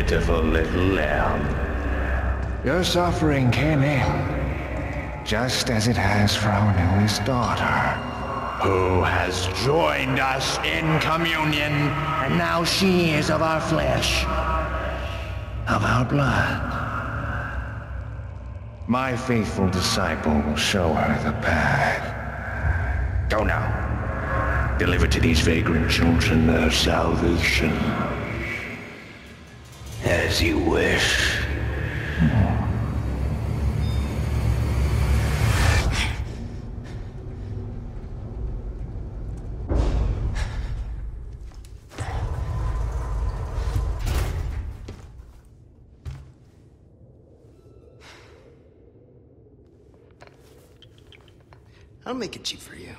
pitiful little lamb. Your suffering came in, just as it has for our newest daughter. Who has joined us in communion, and now she is of our flesh, of our blood. My faithful disciple will show her the path. Go now. Deliver to these vagrant children their salvation. As you wish. I'll make it cheap for you.